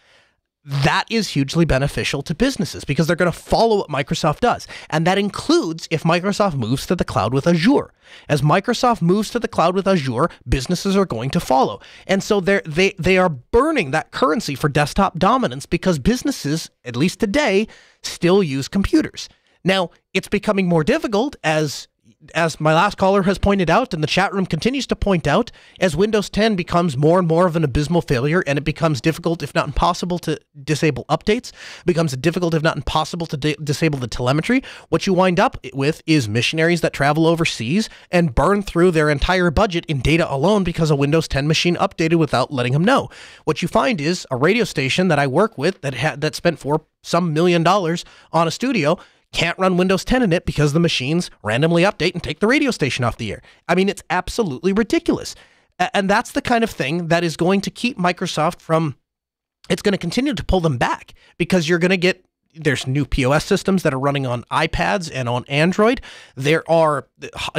S2: That is hugely beneficial to businesses because they're going to follow what Microsoft does. And that includes if Microsoft moves to the cloud with Azure. As Microsoft moves to the cloud with Azure, businesses are going to follow. And so they're, they, they are burning that currency for desktop dominance because businesses, at least today, still use computers. Now, it's becoming more difficult as as my last caller has pointed out, and the chat room continues to point out, as Windows 10 becomes more and more of an abysmal failure and it becomes difficult, if not impossible, to disable updates, becomes difficult, if not impossible, to di- disable the telemetry, what you wind up with is missionaries that travel overseas and burn through their entire budget in data alone because a Windows 10 machine updated without letting them know. What you find is a radio station that I work with that ha- that spent for some million dollars on a studio can't run Windows 10 in it because the machines randomly update and take the radio station off the air. I mean, it's absolutely ridiculous. And that's the kind of thing that is going to keep Microsoft from, it's going to continue to pull them back because you're going to get, there's new POS systems that are running on iPads and on Android. There are,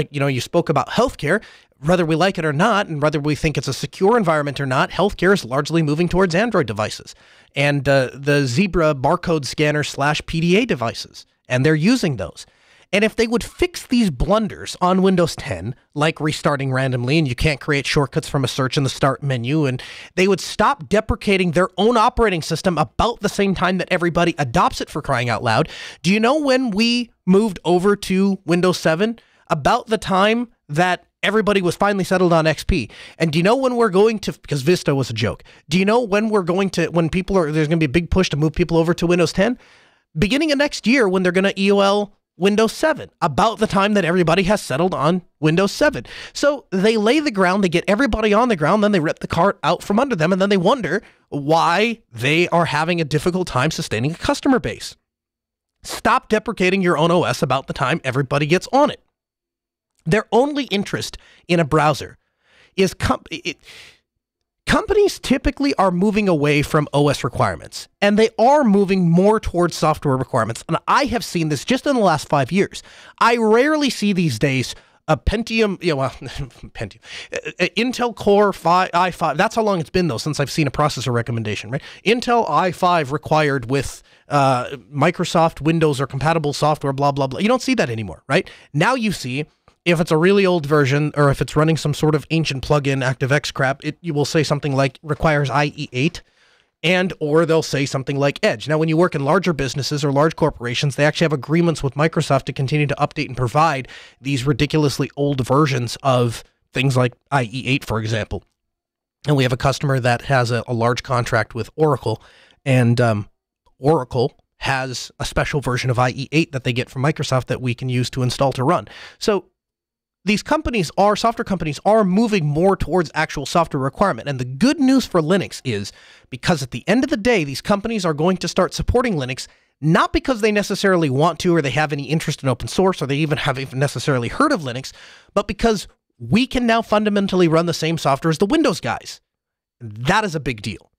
S2: you know, you spoke about healthcare. Whether we like it or not, and whether we think it's a secure environment or not, healthcare is largely moving towards Android devices and uh, the Zebra barcode scanner slash PDA devices and they're using those. And if they would fix these blunders on Windows 10, like restarting randomly and you can't create shortcuts from a search in the start menu, and they would stop deprecating their own operating system about the same time that everybody adopts it for crying out loud. Do you know when we moved over to Windows 7? About the time that everybody was finally settled on XP. And do you know when we're going to because Vista was a joke. Do you know when we're going to when people are there's going to be a big push to move people over to Windows 10? Beginning of next year when they're going to EOL Windows 7, about the time that everybody has settled on Windows 7. So they lay the ground, they get everybody on the ground, then they rip the cart out from under them, and then they wonder why they are having a difficult time sustaining a customer base. Stop deprecating your own OS about the time everybody gets on it. Their only interest in a browser is com- companies typically are moving away from OS requirements and they are moving more towards software requirements. And I have seen this just in the last five years. I rarely see these days a Pentium, you know, well, Pentium, uh, Intel Core 5, i5. That's how long it's been though since I've seen a processor recommendation, right? Intel i5 required with uh, Microsoft Windows or compatible software, blah blah blah. You don't see that anymore, right? Now you see If it's a really old version, or if it's running some sort of ancient plugin ActiveX crap, it you will say something like requires IE8 and or they'll say something like edge. Now when you work in larger businesses or large corporations they actually have agreements with microsoft to continue to update and provide these ridiculously old versions of things like ie8 for example. And we have a customer that has a, a large contract with oracle and um, oracle has a special version of ie8 that they get from microsoft that we can use to install to run. So these companies are software companies are moving more towards actual software requirement. And the good news for linux is because at the end of the day these companies are going to start supporting linux not because they necessarily want to or they have any interest in open source or they even have even necessarily heard of linux but because we can now fundamentally run the same software as the windows guys. That is a big deal.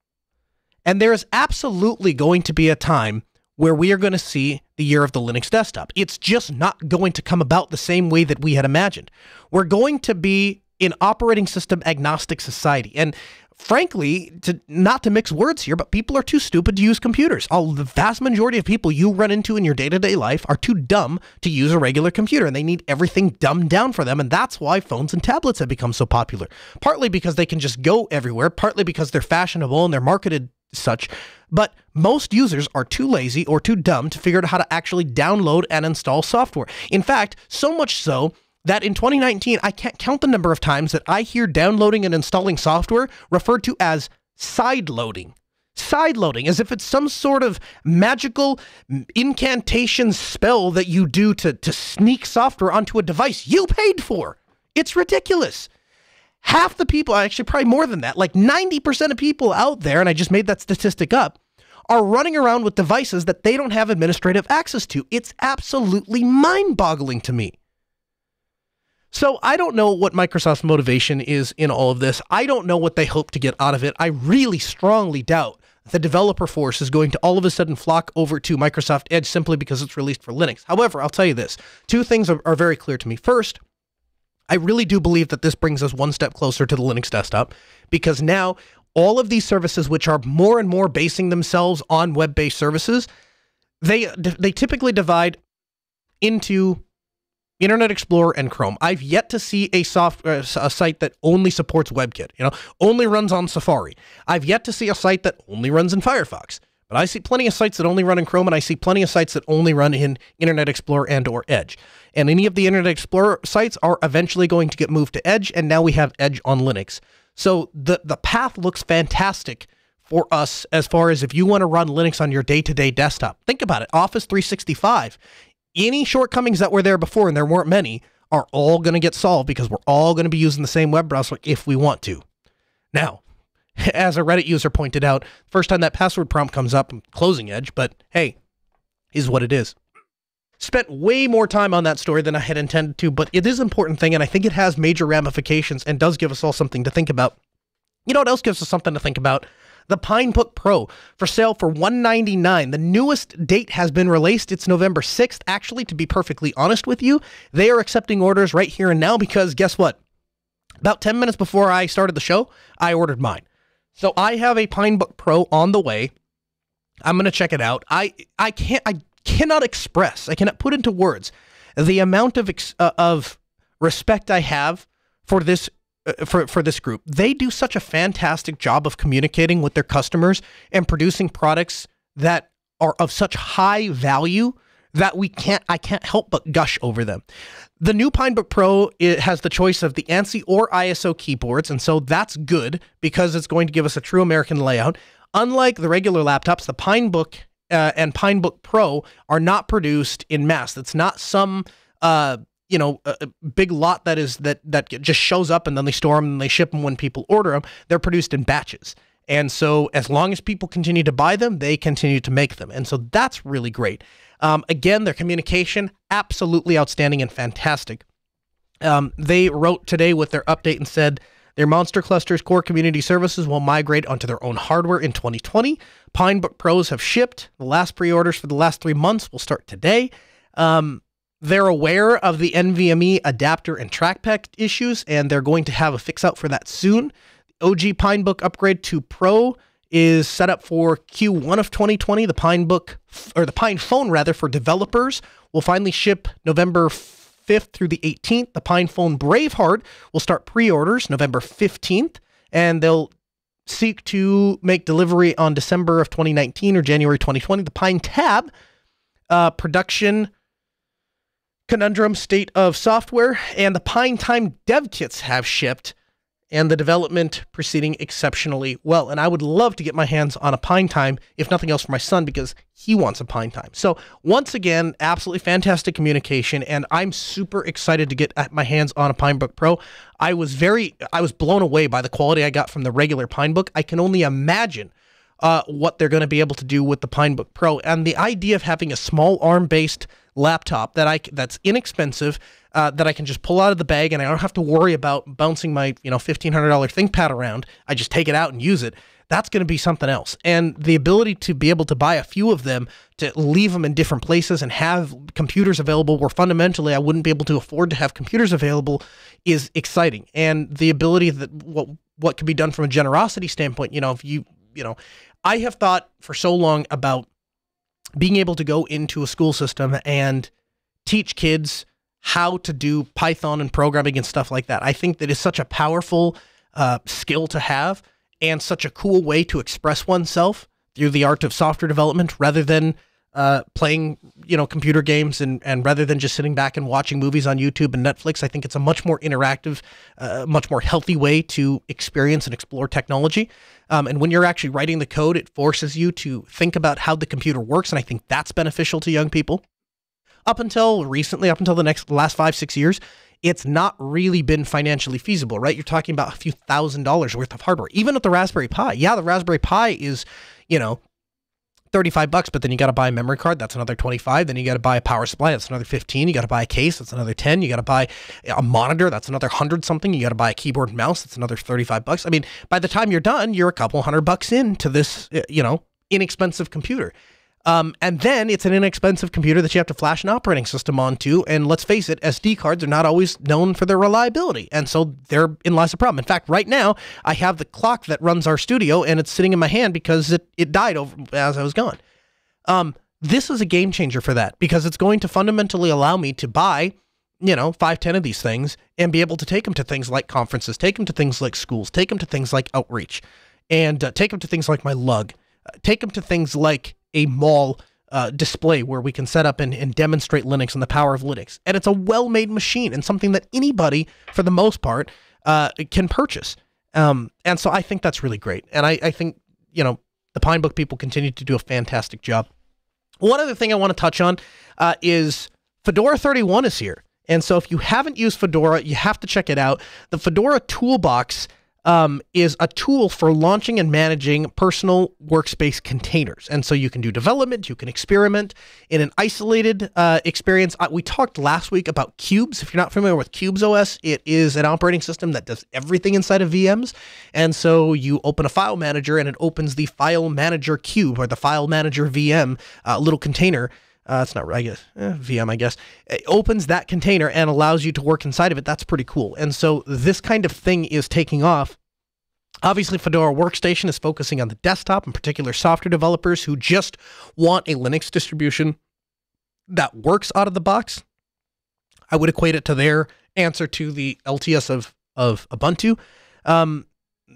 S2: And there is absolutely going to be a time where we are going to see the year of the Linux desktop. It's just not going to come about the same way that we had imagined. We're going to be an operating system agnostic society. And frankly, to not to mix words here, but people are too stupid to use computers. All the vast majority of people you run into in your day-to-day life are too dumb to use a regular computer and they need everything dumbed down for them and that's why phones and tablets have become so popular. Partly because they can just go everywhere, partly because they're fashionable and they're marketed such, but most users are too lazy or too dumb to figure out how to actually download and install software. In fact, so much so that in 2019, I can't count the number of times that I hear downloading and installing software referred to as side loading. Side loading, as if it's some sort of magical incantation spell that you do to, to sneak software onto a device you paid for. It's ridiculous half the people, actually probably more than that, like 90% of people out there, and I just made that statistic up, are running around with devices that they don't have administrative access to. It's absolutely mind boggling to me. So I don't know what Microsoft's motivation is in all of this. I don't know what they hope to get out of it. I really strongly doubt the developer force is going to all of a sudden flock over to Microsoft Edge simply because it's released for Linux. However, I'll tell you this two things are, are very clear to me. First, I really do believe that this brings us one step closer to the Linux desktop because now all of these services, which are more and more basing themselves on web-based services, they they typically divide into Internet Explorer and Chrome. I've yet to see a soft uh, a site that only supports WebKit. You know, only runs on Safari. I've yet to see a site that only runs in Firefox. But I see plenty of sites that only run in Chrome, and I see plenty of sites that only run in Internet Explorer and or Edge. And any of the Internet Explorer sites are eventually going to get moved to Edge, and now we have Edge on Linux. So the the path looks fantastic for us as far as if you want to run Linux on your day-to-day desktop. Think about it. Office 365. Any shortcomings that were there before, and there weren't many, are all going to get solved because we're all going to be using the same web browser if we want to. Now, as a Reddit user pointed out, first time that password prompt comes up, I'm closing Edge, but hey, is what it is. Spent way more time on that story than I had intended to, but it is an important thing, and I think it has major ramifications and does give us all something to think about. You know what else gives us something to think about? The Pinebook Pro for sale for 199. The newest date has been released. It's November 6th. Actually, to be perfectly honest with you, they are accepting orders right here and now because guess what? About 10 minutes before I started the show, I ordered mine. So I have a Pinebook Pro on the way. I'm going to check it out. I I can't I cannot express. I cannot put into words the amount of ex, uh, of respect I have for this uh, for for this group. They do such a fantastic job of communicating with their customers and producing products that are of such high value that we can't I can't help but gush over them. The new Pinebook Pro it has the choice of the ANSI or ISO keyboards, and so that's good because it's going to give us a true American layout. Unlike the regular laptops, the Pinebook uh, and Pinebook Pro are not produced in mass. That's not some uh, you know a, big lot that is that that just shows up and then they store them and they ship them when people order them. They're produced in batches. And so, as long as people continue to buy them, they continue to make them. And so, that's really great. Um, again, their communication, absolutely outstanding and fantastic. Um, they wrote today with their update and said their Monster Cluster's core community services will migrate onto their own hardware in 2020. Pinebook Pros have shipped. The last pre orders for the last three months will start today. Um, they're aware of the NVMe adapter and trackpad issues, and they're going to have a fix out for that soon. OG Pinebook upgrade to Pro is set up for Q1 of 2020. The Pinebook, or the Pine Phone rather, for developers will finally ship November 5th through the 18th. The PinePhone Braveheart will start pre orders November 15th, and they'll seek to make delivery on December of 2019 or January 2020. The Pine Tab uh, production conundrum state of software and the Pine Time dev kits have shipped and the development proceeding exceptionally well. And I would love to get my hands on a Pine Time, if nothing else, for my son because he wants a Pine Time. So once again, absolutely fantastic communication, and I'm super excited to get my hands on a PineBook Pro. I was very, I was blown away by the quality I got from the regular PineBook. I can only imagine. Uh, what they're going to be able to do with the PineBook Pro and the idea of having a small ARM-based laptop that I that's inexpensive uh, that I can just pull out of the bag and I don't have to worry about bouncing my you know fifteen hundred dollar ThinkPad around. I just take it out and use it. That's going to be something else. And the ability to be able to buy a few of them, to leave them in different places and have computers available where fundamentally I wouldn't be able to afford to have computers available is exciting. And the ability that what what can be done from a generosity standpoint, you know, if you you know, I have thought for so long about being able to go into a school system and teach kids how to do Python and programming and stuff like that. I think that is such a powerful uh, skill to have and such a cool way to express oneself through the art of software development rather than uh, playing, you know, computer games and, and rather than just sitting back and watching movies on YouTube and Netflix. I think it's a much more interactive, uh, much more healthy way to experience and explore technology. Um, and when you're actually writing the code, it forces you to think about how the computer works. And I think that's beneficial to young people. Up until recently, up until the next last five, six years, it's not really been financially feasible, right? You're talking about a few thousand dollars worth of hardware, even with the Raspberry Pi. Yeah, the Raspberry Pi is, you know, 35 bucks, but then you got to buy a memory card. That's another 25. Then you got to buy a power supply. That's another 15. You got to buy a case. That's another 10. You got to buy a monitor. That's another 100 something. You got to buy a keyboard and mouse. That's another 35 bucks. I mean, by the time you're done, you're a couple hundred bucks into this, you know, inexpensive computer. Um, and then it's an inexpensive computer that you have to flash an operating system onto. And let's face it, SD cards are not always known for their reliability. And so therein lies the problem. In fact, right now, I have the clock that runs our studio and it's sitting in my hand because it, it died over as I was gone. Um, this is a game changer for that because it's going to fundamentally allow me to buy, you know, five, ten of these things and be able to take them to things like conferences, take them to things like schools, take them to things like outreach, and uh, take them to things like my lug, uh, take them to things like a mall uh, display where we can set up and, and, demonstrate Linux and the power of Linux. And it's a well made machine and something that anybody, for the most part, uh, can purchase. Um, and so I think that's really great. And I, I think, you know, the Pinebook people continue to do a fantastic job. One other thing I want to touch on uh, is Fedora 31 is here. And so if you haven't used Fedora, you have to check it out. The Fedora Toolbox um, is a tool for launching and managing personal workspace containers. And so you can do development, you can experiment in an isolated uh, experience. Uh, we talked last week about Qubes. If you're not familiar with Qubes OS, it is an operating system that does everything inside of VMs. And so you open a file manager and it opens the file manager cube or the file manager VM uh, little container uh, it's not I guess. Eh, VM, I guess. It opens that container and allows you to work inside of it. That's pretty cool. And so this kind of thing is taking off. Obviously, Fedora Workstation is focusing on the desktop, in particular software developers who just want a Linux distribution that works out of the box. I would equate it to their answer to the LTS of, of Ubuntu. Um,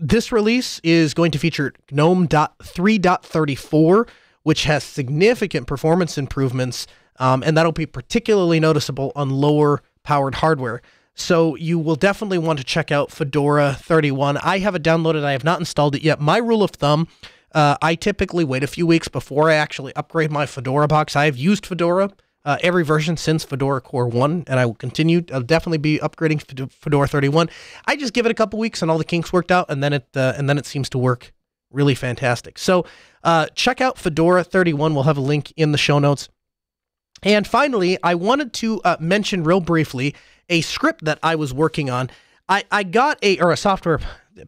S2: this release is going to feature GNOME 3.34, which has significant performance improvements, um, and that'll be particularly noticeable on lower powered hardware. So you will definitely want to check out Fedora 31. I have it downloaded. I have not installed it yet. My rule of thumb, uh, I typically wait a few weeks before I actually upgrade my Fedora box. I have used Fedora uh, every version since Fedora Core 1, and I will continue. I'll definitely be upgrading Fedora 31. I just give it a couple weeks and all the kinks worked out, and then it uh, and then it seems to work really fantastic. So uh, check out Fedora 31. We'll have a link in the show notes. And finally, I wanted to uh, mention real briefly a script that I was working on. I, I got a or a software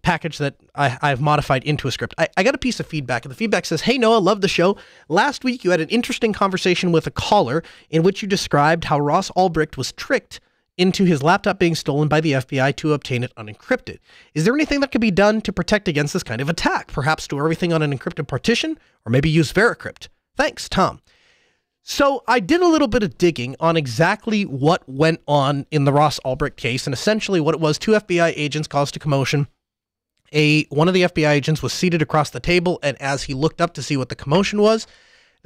S2: package that I, I've modified into a script. I, I got a piece of feedback, and the feedback says, Hey Noah, love the show. Last week you had an interesting conversation with a caller in which you described how Ross Ulbricht was tricked into his laptop being stolen by the FBI to obtain it unencrypted. Is there anything that could be done to protect against this kind of attack? Perhaps store everything on an encrypted partition, or maybe use Veracrypt? Thanks, Tom. So I did a little bit of digging on exactly what went on in the Ross Ulbricht case, and essentially what it was: two FBI agents caused a commotion. A one of the FBI agents was seated across the table, and as he looked up to see what the commotion was,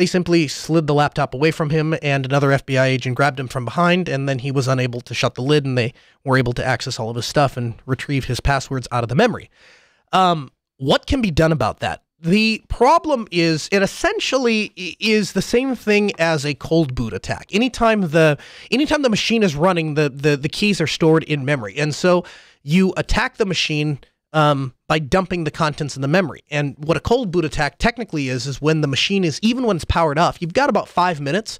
S2: they simply slid the laptop away from him, and another FBI agent grabbed him from behind, and then he was unable to shut the lid, and they were able to access all of his stuff and retrieve his passwords out of the memory. Um, what can be done about that? The problem is it essentially is the same thing as a cold boot attack. Anytime the anytime the machine is running, the the, the keys are stored in memory. And so you attack the machine um, by dumping the contents in the memory. And what a cold boot attack technically is is when the machine is even when it's powered off, you've got about five minutes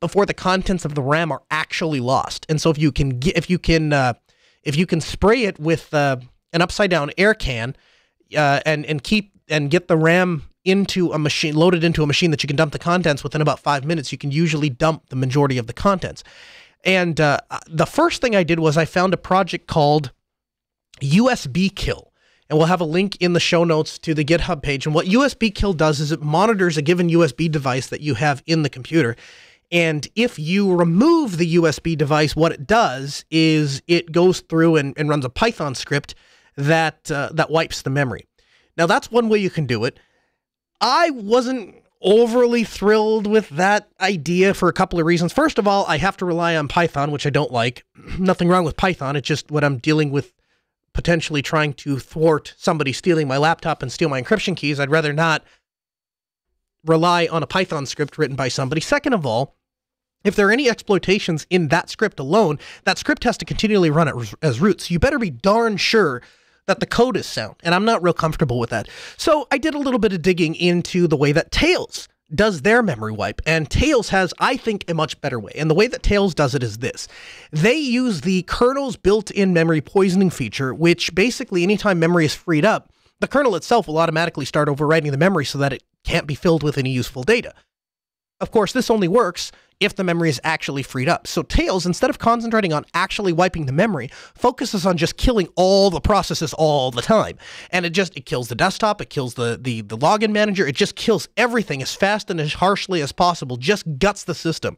S2: before the contents of the RAM are actually lost. And so if you can get if you can uh, if you can spray it with uh, an upside down air can uh, and and keep and get the RAM into a machine, loaded into a machine that you can dump the contents within about five minutes, you can usually dump the majority of the contents. And uh, the first thing I did was I found a project called USB Kill. And we'll have a link in the show notes to the GitHub page. And what USB Kill does is it monitors a given USB device that you have in the computer. And if you remove the USB device, what it does is it goes through and, and runs a Python script that uh, that wipes the memory. Now, that's one way you can do it. I wasn't overly thrilled with that idea for a couple of reasons. First of all, I have to rely on Python, which I don't like. Nothing wrong with Python. It's just when I'm dealing with potentially trying to thwart somebody stealing my laptop and steal my encryption keys, I'd rather not rely on a Python script written by somebody. Second of all, if there are any exploitations in that script alone, that script has to continually run as, as root. So you better be darn sure that the code is sound, and I'm not real comfortable with that. So I did a little bit of digging into the way that Tails does their memory wipe, and Tails has, I think, a much better way. And the way that Tails does it is this they use the kernel's built in memory poisoning feature, which basically, anytime memory is freed up, the kernel itself will automatically start overwriting the memory so that it can't be filled with any useful data. Of course, this only works if the memory is actually freed up. So Tails, instead of concentrating on actually wiping the memory, focuses on just killing all the processes all the time. And it just it kills the desktop, it kills the the the login manager, it just kills everything as fast and as harshly as possible, just guts the system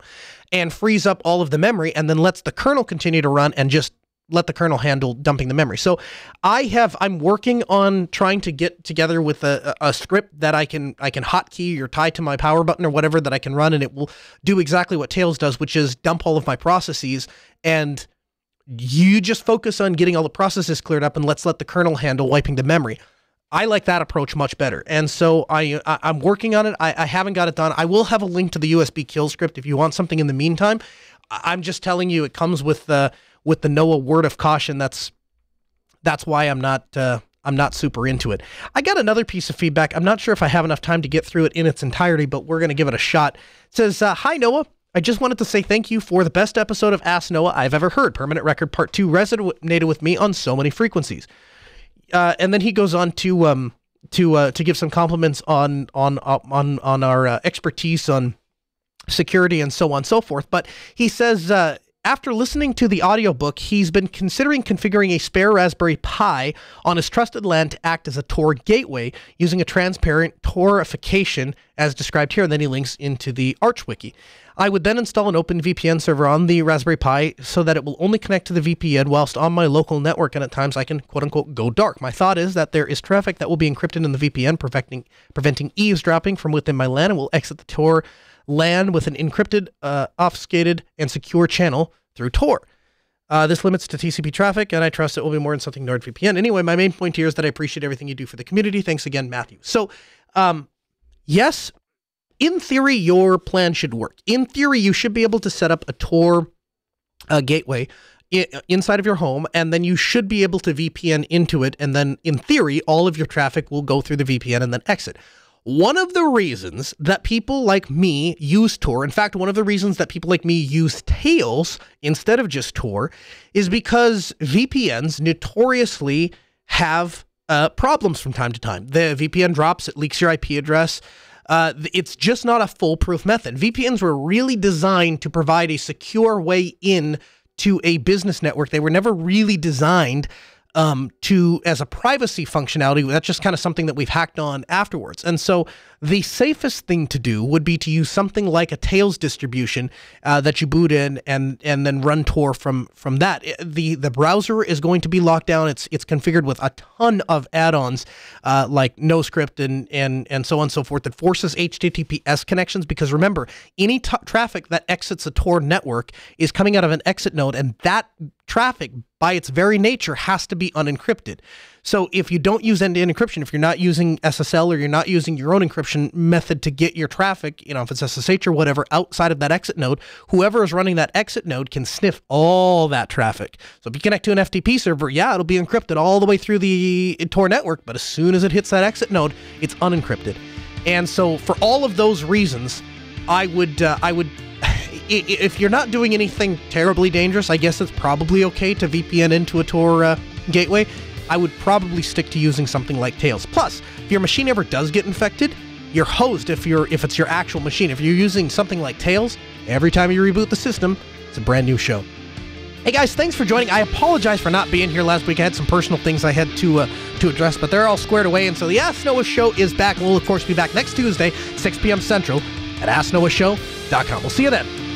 S2: and frees up all of the memory and then lets the kernel continue to run and just let the kernel handle dumping the memory. So I have I'm working on trying to get together with a, a script that I can I can hotkey or tie to my power button or whatever that I can run and it will do exactly what Tails does, which is dump all of my processes and you just focus on getting all the processes cleared up and let's let the kernel handle wiping the memory. I like that approach much better. And so I, I am working on it. I, I haven't got it done. I will have a link to the USB kill script if you want something in the meantime. I'm just telling you it comes with the with the Noah word of caution. That's that's why I'm not uh, I'm not super into it. I got another piece of feedback. I'm not sure if I have enough time to get through it in its entirety, but we're going to give it a shot. It says, uh, "Hi Noah." I just wanted to say thank you for the best episode of Ask Noah I've ever heard. Permanent Record Part 2 resonated with me on so many frequencies. Uh, and then he goes on to um, to uh, to give some compliments on on on on our uh, expertise on security and so on and so forth. But he says uh, after listening to the audiobook, he's been considering configuring a spare Raspberry Pi on his trusted LAN to act as a Tor gateway using a transparent Torification as described here, and then he links into the ArchWiki. I would then install an open VPN server on the Raspberry Pi so that it will only connect to the VPN whilst on my local network, and at times I can quote unquote go dark. My thought is that there is traffic that will be encrypted in the VPN, preventing, preventing eavesdropping from within my LAN, and will exit the Tor LAN with an encrypted, uh, obfuscated, and secure channel through Tor. Uh, this limits to TCP traffic, and I trust it will be more than something NordVPN. Anyway, my main point here is that I appreciate everything you do for the community. Thanks again, Matthew. So, um, yes, in theory, your plan should work. In theory, you should be able to set up a Tor uh, gateway inside of your home, and then you should be able to VPN into it. And then, in theory, all of your traffic will go through the VPN and then exit. One of the reasons that people like me use Tor, in fact, one of the reasons that people like me use Tails instead of just Tor, is because VPNs notoriously have uh, problems from time to time. The VPN drops, it leaks your IP address. Uh, it's just not a foolproof method. VPNs were really designed to provide a secure way in to a business network. They were never really designed um, to as a privacy functionality. That's just kind of something that we've hacked on afterwards. And so the safest thing to do would be to use something like a Tails distribution uh, that you boot in and and then run Tor from from that. the The browser is going to be locked down. It's it's configured with a ton of add-ons uh, like NoScript and and and so on and so forth that forces HTTPS connections. Because remember, any traffic that exits a Tor network is coming out of an exit node, and that traffic by its very nature has to be unencrypted. So if you don't use end-to-end encryption, if you're not using SSL or you're not using your own encryption method to get your traffic, you know, if it's SSH or whatever outside of that exit node, whoever is running that exit node can sniff all that traffic. So if you connect to an FTP server, yeah, it'll be encrypted all the way through the Tor network, but as soon as it hits that exit node, it's unencrypted. And so for all of those reasons, I would uh, I would if you're not doing anything terribly dangerous, I guess it's probably okay to VPN into a Tor uh, gateway. I would probably stick to using something like Tails. Plus, if your machine ever does get infected, your host, if you're if it's your actual machine, if you're using something like Tails, every time you reboot the system, it's a brand new show. Hey guys, thanks for joining. I apologize for not being here last week. I had some personal things I had to uh, to address, but they're all squared away. And so the Ask Noah Show is back. We'll of course be back next Tuesday, 6 p.m. Central at AskNoahShow.com. We'll see you then.